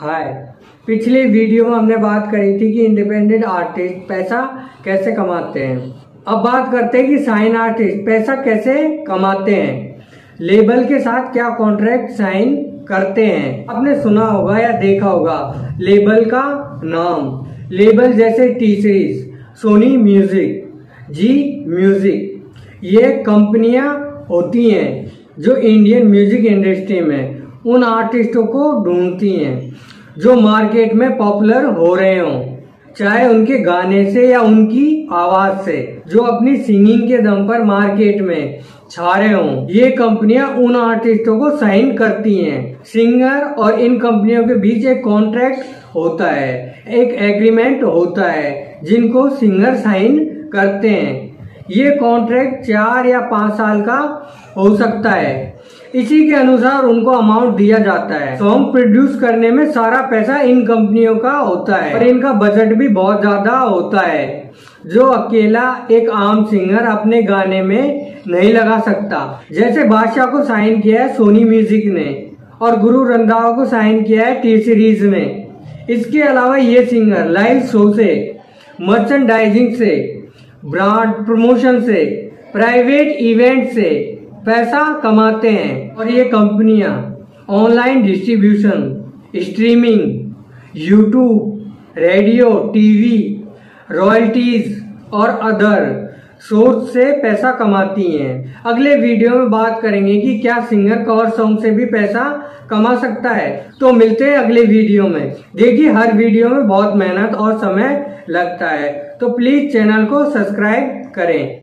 हाय पिछली वीडियो में हमने बात करी थी कि इंडिपेंडेंट आर्टिस्ट पैसा कैसे कमाते हैं। अब बात करते हैं कि साइन आर्टिस्ट पैसा कैसे कमाते हैं। लेबल के साथ क्या कॉन्ट्रैक्ट साइन करते हैं। आपने सुना होगा या देखा होगा लेबल का नाम। लेबल जैसे T series Sony music Zee music ये कंपनियाँ होती हैं जो इंडियन म्यूज़िक इंडस्ट्री में उन आर्टिस्टों को ढूंढती हैं, जो मार्केट में पॉपुलर हो रहे हों। चाहे उनके गाने से या उनकी आवाज़ से, जो अपनी सिंगिंग के दम पर मार्केट में छा रहे हों। ये कंपनियाँ उन आर्टिस्टों को साइन करती हैं। सिंगर और इन कंपनियों के बीच एक कॉन्ट्रैक्ट होता है, एक एग्रीमेंट होता है, जिनको सिंगर साइन करते हैं। ये कॉन्ट्रैक्ट चार या पाँच साल का हो सकता है। इसी के अनुसार उनको अमाउंट दिया जाता है। सॉन्ग प्रोड्यूस करने में सारा पैसा इन कंपनियों का होता है। और इनका बजट भी बहुत ज़्यादा होता है, जो अकेला एक आम सिंगर अपने गाने में नहीं लगा सकता। जैसे बादशाह को साइन किया है सोनी म्यूज़िक ने, और गुरु रंधावा को साइन किया है टी सीरीज़ ने। इसके अलावा ये सिंगर लाइव शो से मर्चेंडाइजिंग से ब्रांड प्रमोशन से प्राइवेट इवेंट से पैसा कमाते हैं और ये कंपनियाँ online distribution streaming YouTube radio TV royalties और अदर सोर्स से पैसा कमाती हैं। अगले वीडियो में बात करेंगे कि क्या सिंगर कवर सॉन्ग से भी पैसा कमा सकता है। तो मिलते हैं अगले वीडियो में। देखिए, हर वीडियो में बहुत मेहनत और समय लगता है। तो प्लीज़ चैनल को सब्सक्राइब करें।